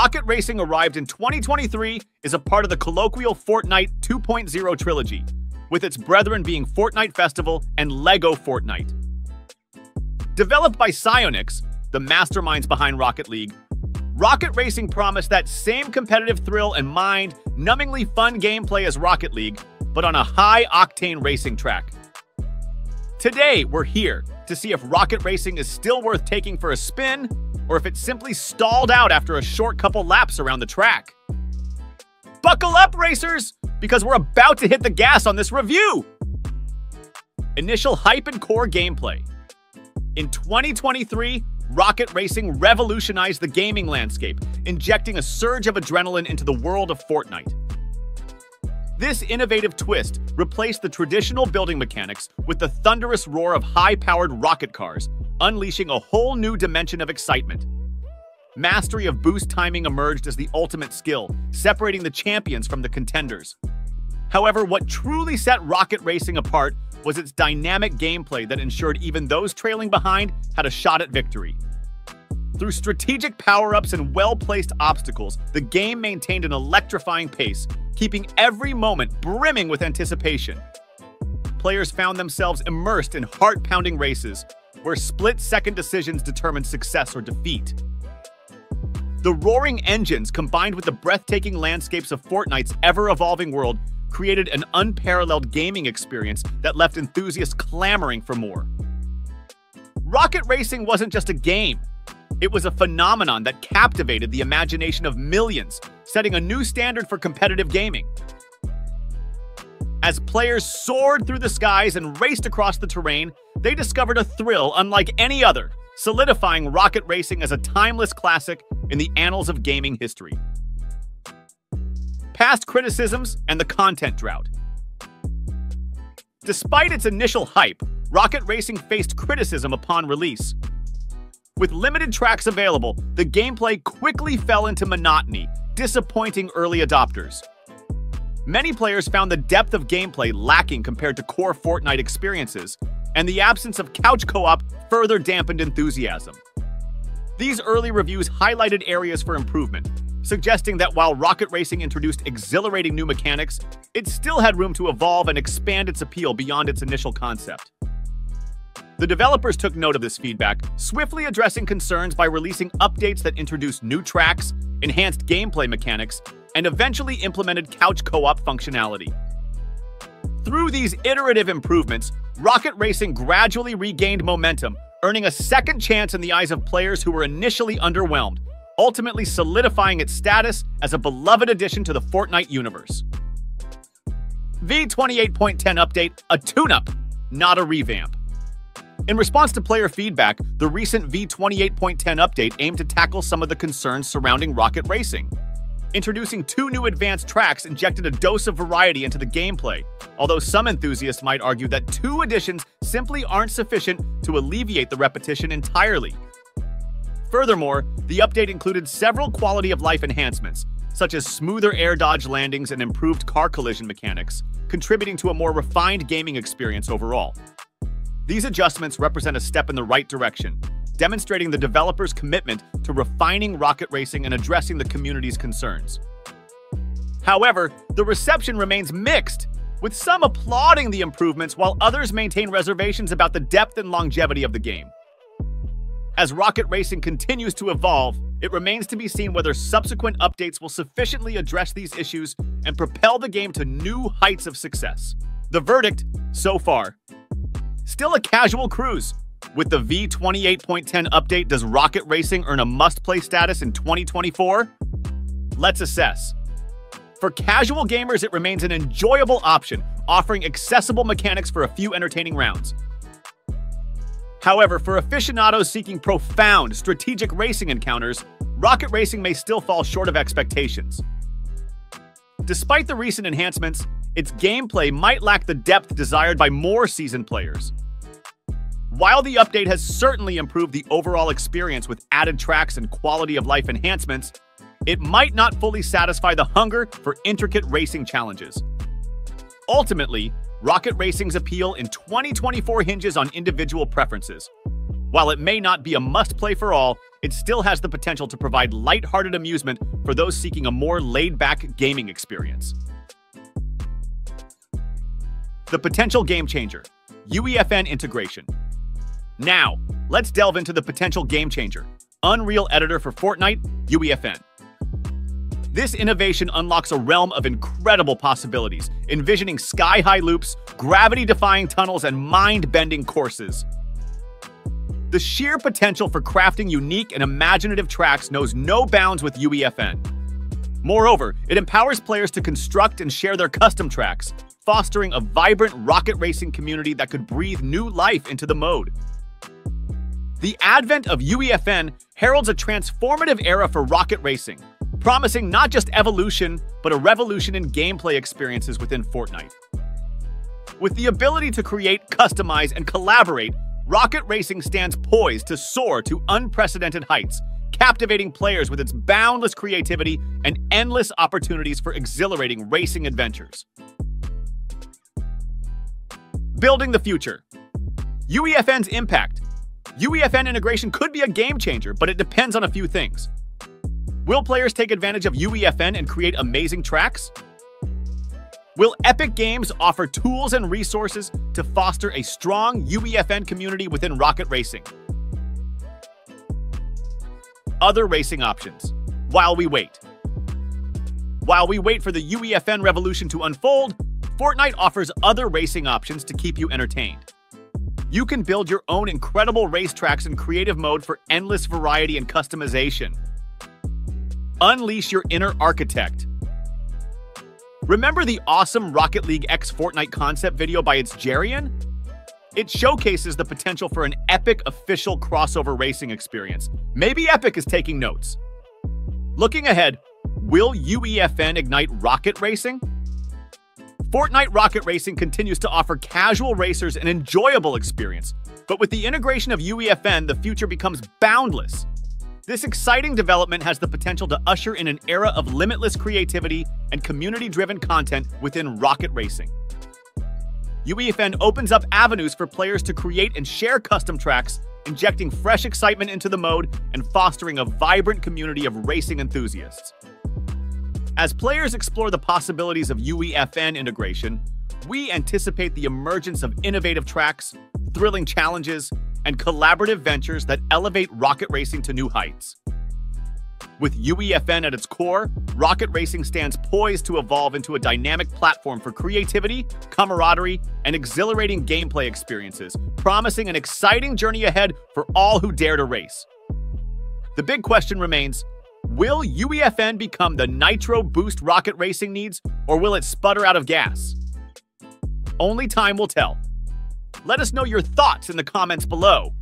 Rocket Racing arrived in 2023 is a part of the colloquial Fortnite 2.0 trilogy, with its brethren being Fortnite Festival and LEGO Fortnite. Developed by Psyonix, the masterminds behind Rocket League, Rocket Racing promised that same competitive thrill and mind numbingly fun gameplay as Rocket League, but on a high octane racing track. Today, we're here to see if Rocket Racing is still worth taking for a spin, or if it simply stalled out after a short couple laps around the track. Buckle up, racers, because we're about to hit the gas on this review! Initial hype and core gameplay. In 2023, Rocket Racing revolutionized the gaming landscape, injecting a surge of adrenaline into the world of Fortnite. This innovative twist replaced the traditional building mechanics with the thunderous roar of high-powered rocket cars, unleashing a whole new dimension of excitement. Mastery of boost timing emerged as the ultimate skill, separating the champions from the contenders. However, what truly set Rocket Racing apart was its dynamic gameplay that ensured even those trailing behind had a shot at victory. Through strategic power-ups and well-placed obstacles, the game maintained an electrifying pace, keeping every moment brimming with anticipation. Players found themselves immersed in heart-pounding races, where split-second decisions determine success or defeat. The roaring engines, combined with the breathtaking landscapes of Fortnite's ever-evolving world, created an unparalleled gaming experience that left enthusiasts clamoring for more. Rocket Racing wasn't just a game. It was a phenomenon that captivated the imagination of millions, setting a new standard for competitive gaming. As players soared through the skies and raced across the terrain, they discovered a thrill unlike any other, solidifying Rocket Racing as a timeless classic in the annals of gaming history. Past criticisms and the content drought. Despite its initial hype, Rocket Racing faced criticism upon release. With limited tracks available, the gameplay quickly fell into monotony, disappointing early adopters. Many players found the depth of gameplay lacking compared to core Fortnite experiences, and the absence of couch co-op further dampened enthusiasm. These early reviews highlighted areas for improvement, suggesting that while Rocket Racing introduced exhilarating new mechanics, it still had room to evolve and expand its appeal beyond its initial concept. The developers took note of this feedback, swiftly addressing concerns by releasing updates that introduced new tracks, enhanced gameplay mechanics, and eventually implemented couch co-op functionality. Through these iterative improvements, Rocket Racing gradually regained momentum, earning a second chance in the eyes of players who were initially underwhelmed, ultimately solidifying its status as a beloved addition to the Fortnite universe. V28.10 update, a tune-up, not a revamp. In response to player feedback, the recent V28.10 update aimed to tackle some of the concerns surrounding Rocket Racing. Introducing two new advanced tracks injected a dose of variety into the gameplay, although some enthusiasts might argue that two additions simply aren't sufficient to alleviate the repetition entirely. Furthermore, the update included several quality of life enhancements, such as smoother air dodge landings and improved car collision mechanics, contributing to a more refined gaming experience overall. These adjustments represent a step in the right direction, demonstrating the developers' commitment to refining rocket racing and addressing the community's concerns. However, the reception remains mixed, with some applauding the improvements while others maintain reservations about the depth and longevity of the game. As Rocket Racing continues to evolve, it remains to be seen whether subsequent updates will sufficiently address these issues and propel the game to new heights of success. The verdict, so far, still a casual cruise. With the V28.10 update, does Rocket Racing earn a must-play status in 2024? Let's assess. For casual gamers, it remains an enjoyable option, offering accessible mechanics for a few entertaining rounds. However, for aficionados seeking profound, strategic racing encounters, Rocket Racing may still fall short of expectations. Despite the recent enhancements, its gameplay might lack the depth desired by more seasoned players. While the update has certainly improved the overall experience with added tracks and quality of life enhancements, it might not fully satisfy the hunger for intricate racing challenges. Ultimately, Rocket Racing's appeal in 2024 hinges on individual preferences. While it may not be a must-play for all, it still has the potential to provide light-hearted amusement for those seeking a more laid-back gaming experience. The potential game changer, UEFN integration. Now, let's delve into the potential game changer, Unreal Editor for Fortnite, UEFN. This innovation unlocks a realm of incredible possibilities, envisioning sky-high loops, gravity-defying tunnels, and mind-bending courses. The sheer potential for crafting unique and imaginative tracks knows no bounds with UEFN. Moreover, it empowers players to construct and share their custom tracks, fostering a vibrant rocket racing community that could breathe new life into the mode. The advent of UEFN heralds a transformative era for rocket racing, promising not just evolution, but a revolution in gameplay experiences within Fortnite. With the ability to create, customize, and collaborate, Rocket Racing stands poised to soar to unprecedented heights, captivating players with its boundless creativity and endless opportunities for exhilarating racing adventures. Building the future. UEFN's impact. UEFN integration could be a game changer, but it depends on a few things. Will players take advantage of UEFN and create amazing tracks? Will Epic Games offer tools and resources to foster a strong UEFN community within Rocket Racing? Other racing options. While we wait. While we wait for the UEFN revolution to unfold, Fortnite offers other racing options to keep you entertained. You can build your own incredible racetracks in creative mode for endless variety and customization. Unleash your inner architect. Remember the awesome Rocket League X Fortnite concept video by It's Jerian? It showcases the potential for an epic official crossover racing experience. Maybe Epic is taking notes. Looking ahead, will UEFN ignite rocket racing? Fortnite Rocket Racing continues to offer casual racers an enjoyable experience, but with the integration of UEFN, the future becomes boundless. This exciting development has the potential to usher in an era of limitless creativity and community-driven content within rocket racing. UEFN opens up avenues for players to create and share custom tracks, injecting fresh excitement into the mode and fostering a vibrant community of racing enthusiasts. As players explore the possibilities of UEFN integration, we anticipate the emergence of innovative tracks, thrilling challenges, and collaborative ventures that elevate rocket racing to new heights. With UEFN at its core, rocket racing stands poised to evolve into a dynamic platform for creativity, camaraderie, and exhilarating gameplay experiences, promising an exciting journey ahead for all who dare to race. The big question remains, will UEFN become the nitro boost rocket racing needs, or will it sputter out of gas? Only time will tell. Let us know your thoughts in the comments below.